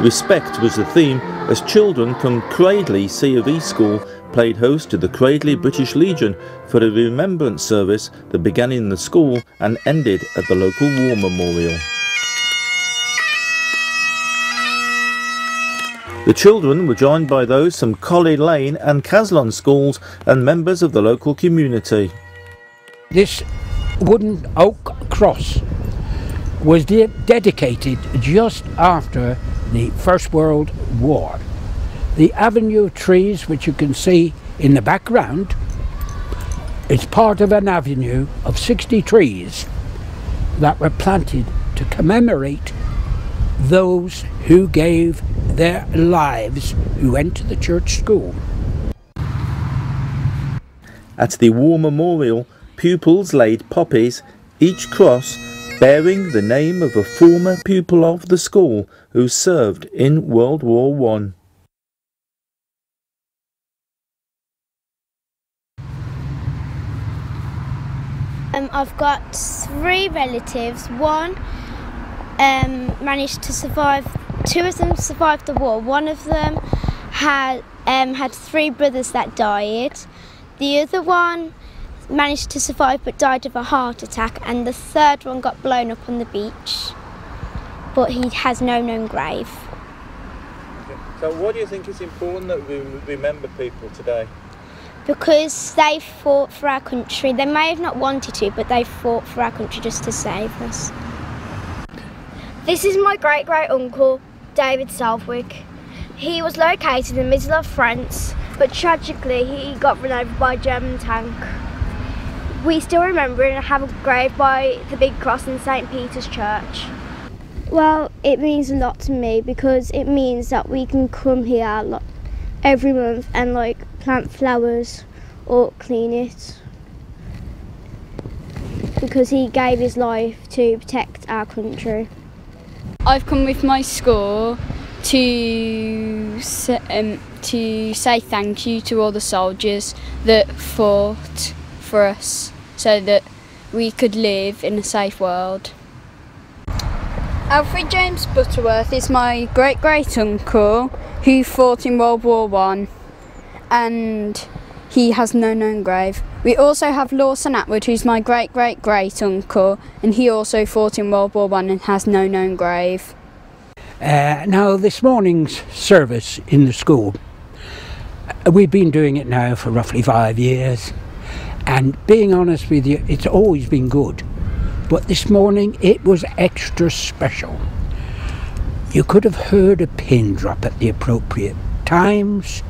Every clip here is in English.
Respect was the theme as children from Cradley C of E School played host to the Cradley British Legion for a remembrance service that began in the school and ended at the local war memorial. The children were joined by those from Colley Lane and Caslon schools and members of the local community. This wooden oak cross was de dedicated just after the First World War. The avenue of trees, which you can see in the background, is part of an avenue of 60 trees that were planted to commemorate those who gave their lives who went to the church school. At the War Memorial, pupils laid poppies, each cross bearing the name of a former pupil of the school who served in World War One. Um, I've got three relatives. One um, managed to survive. Two of them survived the war. One of them had um, had three brothers that died. The other one managed to survive but died of a heart attack, and the third one got blown up on the beach, but he has no known grave. So, what do you think is important that we remember people today? Because they fought for our country. They may have not wanted to, but they fought for our country just to save us. This is my great great uncle, David Southwick. He was located in the middle of France, but tragically he got run over by a German tank we still remember and have a grave by the big cross in St Peter's Church. Well, it means a lot to me because it means that we can come here every month and like plant flowers or clean it because he gave his life to protect our country. I've come with my school to um, to say thank you to all the soldiers that fought for us so that we could live in a safe world. Alfred James Butterworth is my great great uncle who fought in World War One and he has no known grave. We also have Lawson Atwood who's my great great great uncle and he also fought in World War One and has no known grave. Uh, now this morning's service in the school, uh, we've been doing it now for roughly five years and being honest with you, it's always been good. But this morning it was extra special. You could have heard a pin drop at the appropriate times.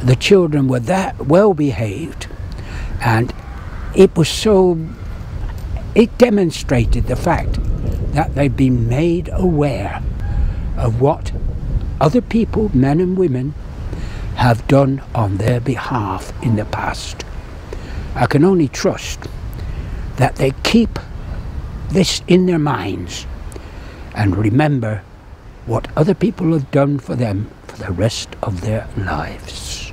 The children were that well behaved, and it was so. It demonstrated the fact that they've been made aware of what other people, men and women, have done on their behalf in the past. I can only trust that they keep this in their minds and remember what other people have done for them for the rest of their lives.